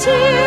tears.